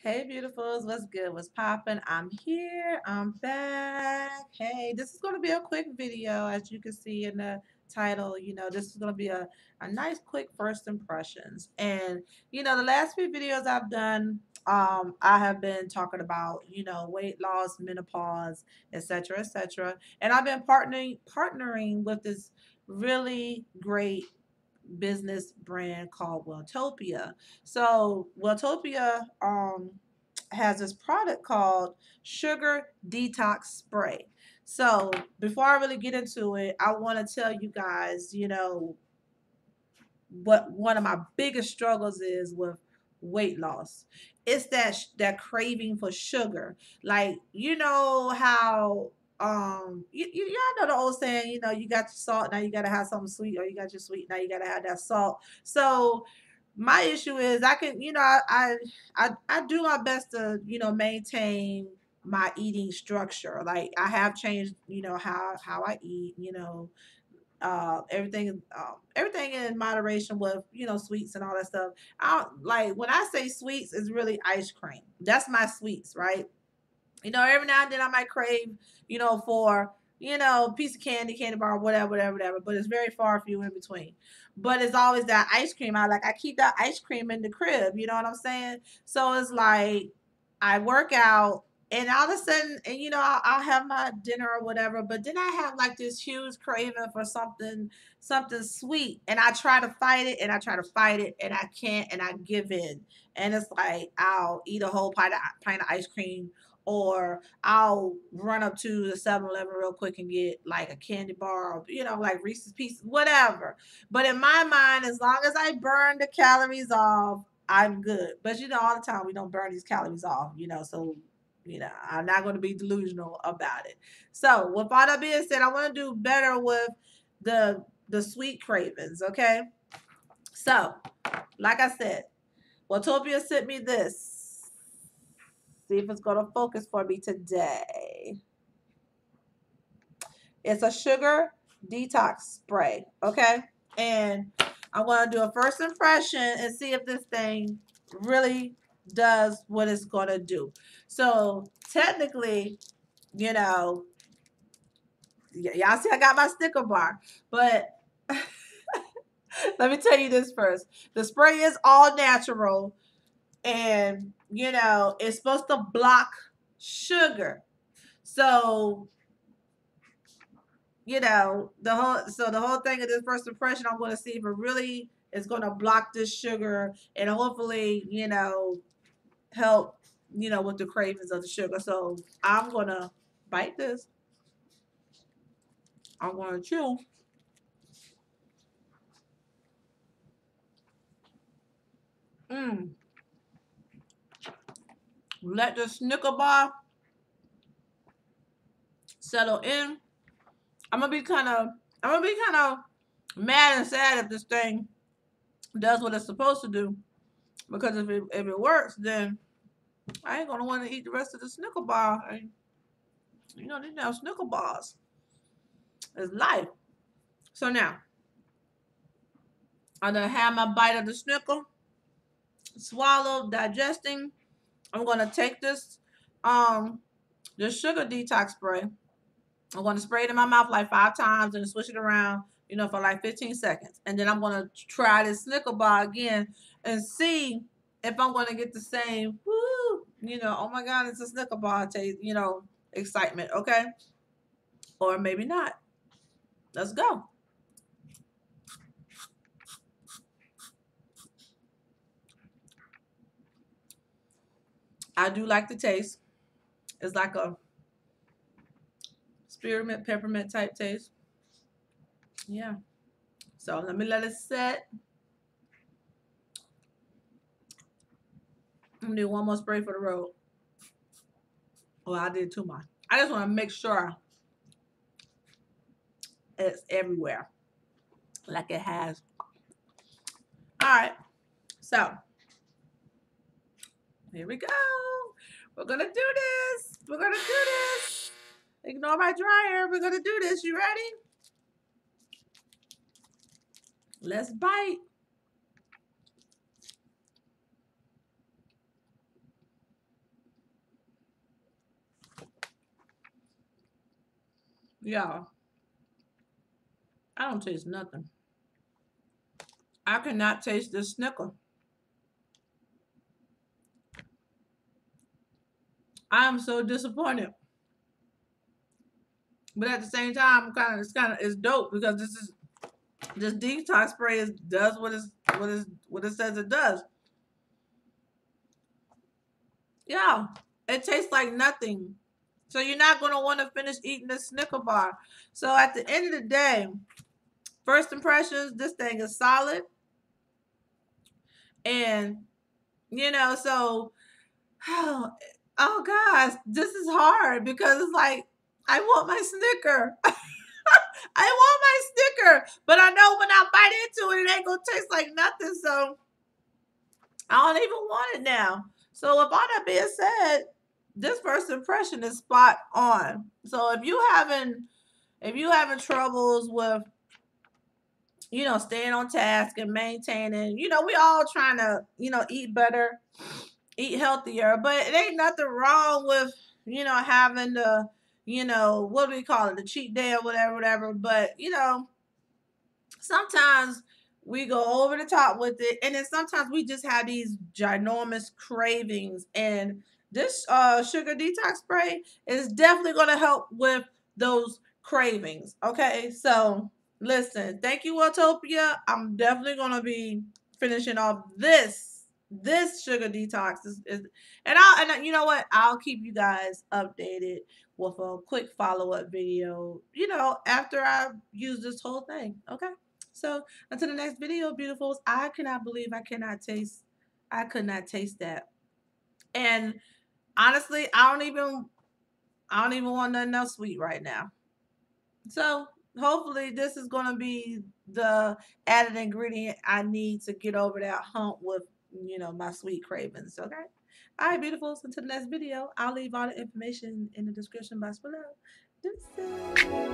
Hey, beautifuls, what's good? What's poppin'? I'm here. I'm back. Hey, this is going to be a quick video, as you can see in the title. You know, this is going to be a, a nice, quick first impressions. And, you know, the last few videos I've done, um, I have been talking about, you know, weight loss, menopause, etc., etc. And I've been partnering partnering with this really great business brand called Welltopia. So Welltopia um, has this product called Sugar Detox Spray. So before I really get into it, I want to tell you guys, you know, what one of my biggest struggles is with weight loss. It's that that craving for sugar. Like you know how um you, you y'all know the old saying, you know, you got your salt, now you gotta have something sweet, or you got your sweet, now you gotta have that salt. So my issue is I can, you know, I I I, I do my best to, you know, maintain my eating structure. Like I have changed, you know, how how I eat, you know, uh everything um, everything in moderation with you know sweets and all that stuff i like when i say sweets it's really ice cream that's my sweets right you know every now and then i might crave you know for you know piece of candy candy bar whatever whatever whatever but it's very far few in between. But it's always that ice cream. I like i keep that ice cream in the crib you know what i'm saying? So it's like i work out and all of a sudden, and you know, I'll, I'll have my dinner or whatever, but then I have like this huge craving for something, something sweet, and I try to fight it, and I try to fight it, and I can't, and I give in, and it's like I'll eat a whole pint of, pint of ice cream, or I'll run up to the 7-Eleven real quick and get like a candy bar, or, you know, like Reese's Pieces, whatever. But in my mind, as long as I burn the calories off, I'm good. But you know, all the time we don't burn these calories off, you know, so you know, I'm not going to be delusional about it. So, with all that being said, I want to do better with the the sweet cravings. Okay. So, like I said, Welltopia sent me this. See if it's going to focus for me today. It's a sugar detox spray. Okay. And I want to do a first impression and see if this thing really does what it's going to do. So technically, you know, y'all see I got my Snicker bar, but let me tell you this first. The spray is all natural and, you know, it's supposed to block sugar. So, you know, the whole so the whole thing of this first impression, I'm going to see if it really is going to block this sugar and hopefully, you know, help, you know, with the cravings of the sugar. So I'm going to bite this. I'm going to chew. Mmm. Let the Snicker bar settle in. I'm gonna be kind of, I'm gonna be kind of mad and sad if this thing does what it's supposed to do. Because if it if it works, then I ain't gonna want to eat the rest of the Snicker bar. You know, these now Snicker bars. It's life. So now, I'm gonna have my bite of the Snicker, swallow, digesting. I'm gonna take this um the sugar detox spray. I'm gonna spray it in my mouth like five times and switch it around, you know, for like 15 seconds. And then I'm gonna try this Snicker bar again and see if I'm gonna get the same woo, you know, oh my god, it's a Snicker bar taste, you know, excitement, okay? Or maybe not. Let's go. I do like the taste. It's like a spearmint peppermint type taste. Yeah. So let me let it set. I'm gonna do one more spray for the road. Well, I did too much. I just want to make sure it's everywhere, like it has. All right, so here we go. We're going to do this. We're going to do this. Ignore my dryer. We're going to do this. You ready? Let's bite. Y'all, I don't taste nothing. I cannot taste this snicker. I'm so disappointed. But at the same time, kind of it's kind of it's dope because this is this detox spray is does what is what is what it says it does. Yeah, it tastes like nothing. So you're not gonna want to finish eating this Snicker bar. So at the end of the day, first impressions, this thing is solid. And you know, so oh, gosh, this is hard because it's like I want my Snicker. I want my Snicker, but I know when I bite into it, it ain't gonna taste like nothing. So I don't even want it now. So with all that being said, this first impression is spot on. So if you having if you having troubles with you know staying on task and maintaining, you know, we all trying to, you know, eat better, eat healthier, but it ain't nothing wrong with, you know, having the you know, what do we call it, the cheat day or whatever, whatever. But, you know, sometimes we go over the top with it. And then sometimes we just have these ginormous cravings. And this uh, sugar detox spray is definitely going to help with those cravings. Okay. So listen, thank you, Welltopia. I'm definitely going to be finishing off this this sugar detox is, is and I'll and you know what I'll keep you guys updated with a quick follow-up video, you know, after I use this whole thing. Okay. So until the next video, beautifuls, I cannot believe I cannot taste, I could not taste that. And honestly, I don't even, I don't even want nothing else sweet right now. So hopefully this is going to be the added ingredient I need to get over that hump with, you know, my sweet cravings. Okay. All right, beautifuls. Until the next video, I'll leave all the information in the description box below. Deuces.